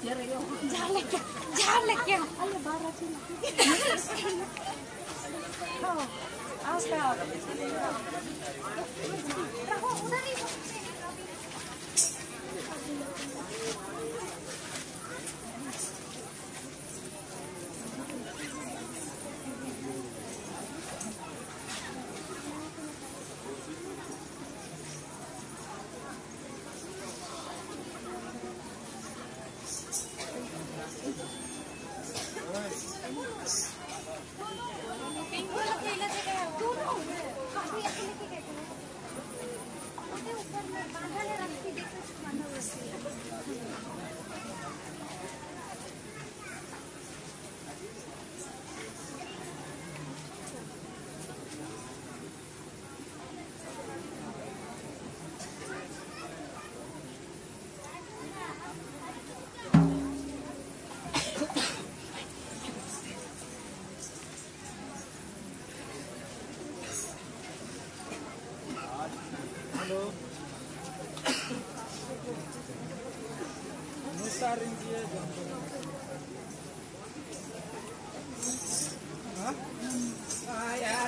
झाड़ लेके झाड़ लेके अरे बारह आया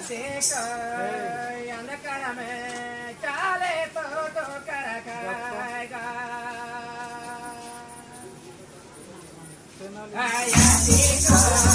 देख अंधकार में चाले तो तो कर खाएगा आया देख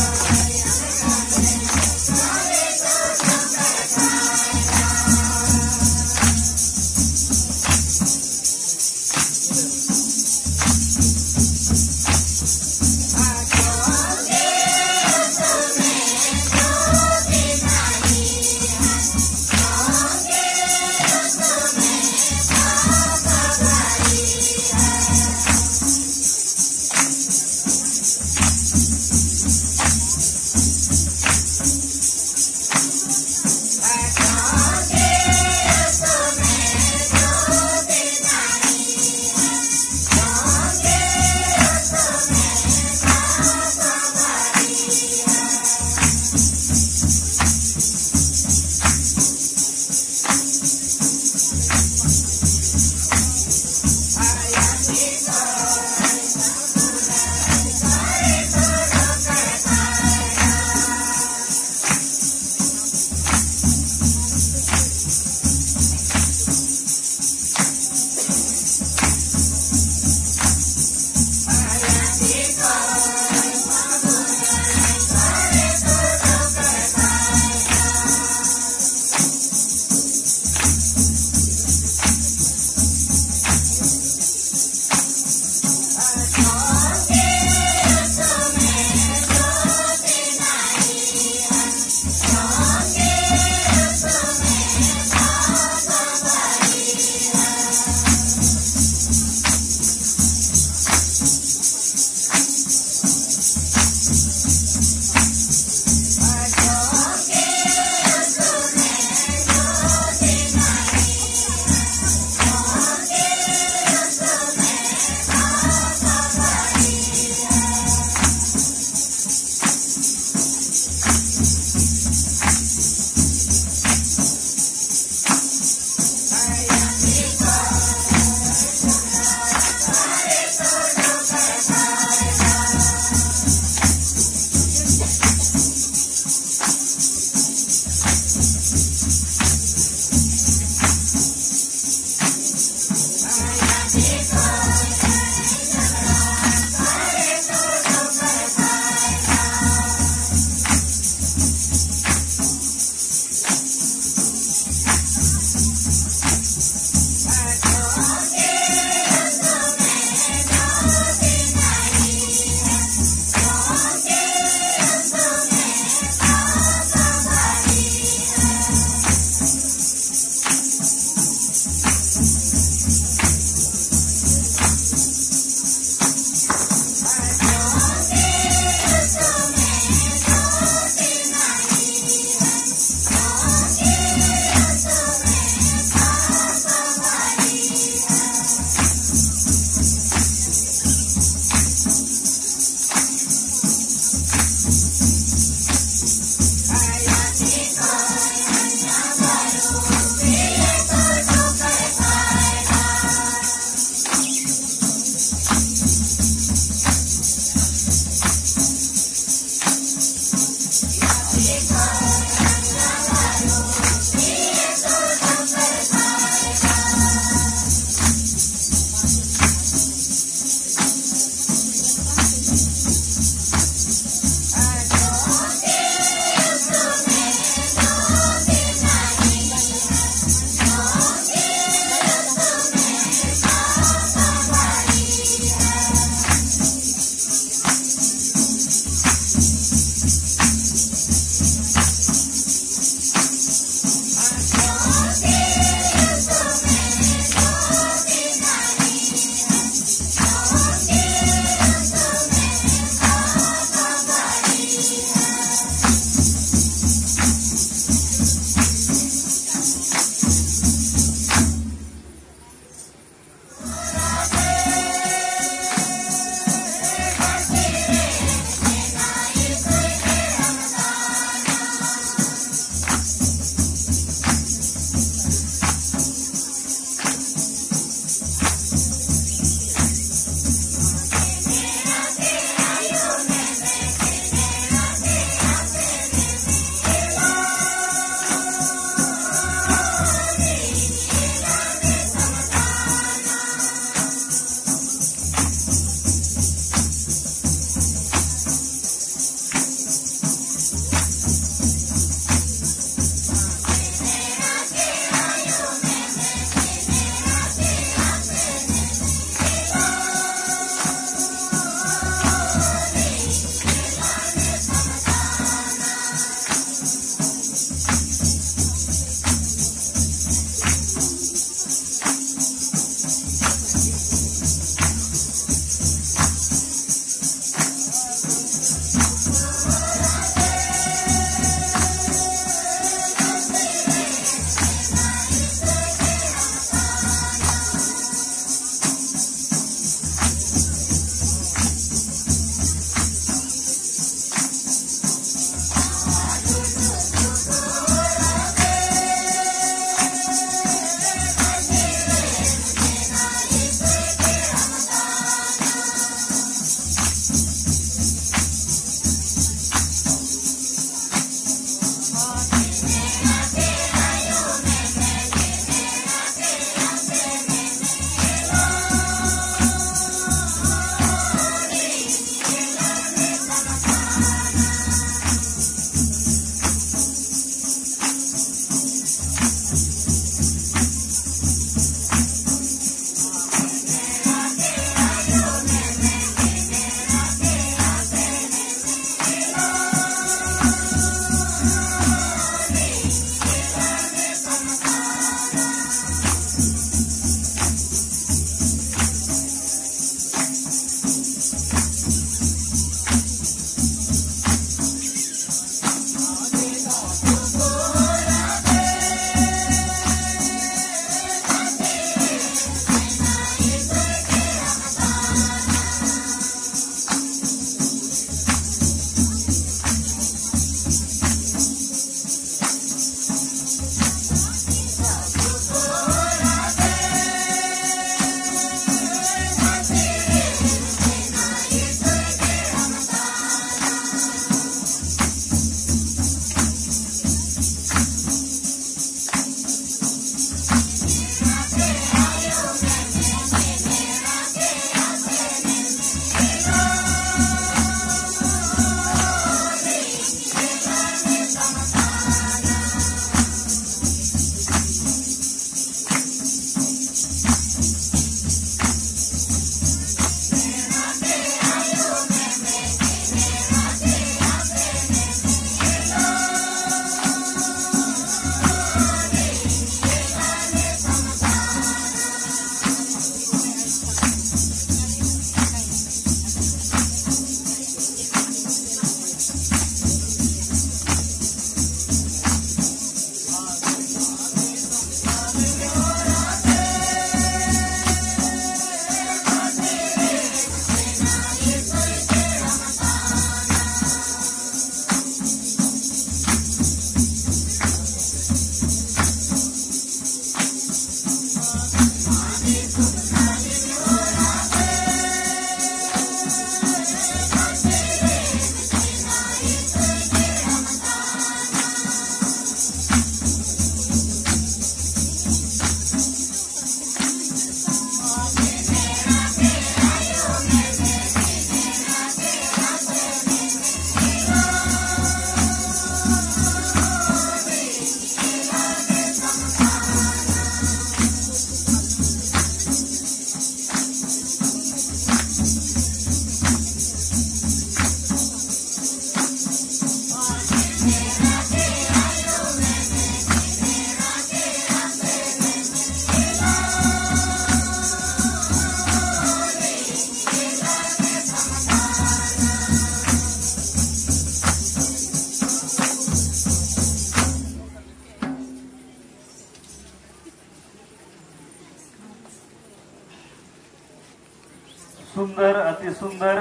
सुंदर, अति सुंदर,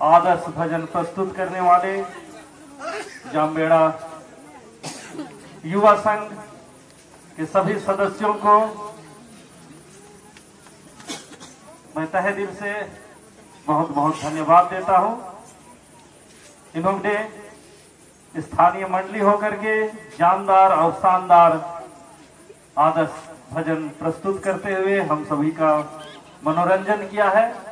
आदर्श भजन प्रस्तुत करने वाले जामबेड़ा युवा संघ के सभी सदस्यों को मैं तहे दिल से बहुत बहुत धन्यवाद देता हूँ। इन्होंने स्थानीय मंडली होकर के जानदार और शानदार आदर्श भजन प्रस्तुत करते हुए हम सभी का मनोरंजन किया है।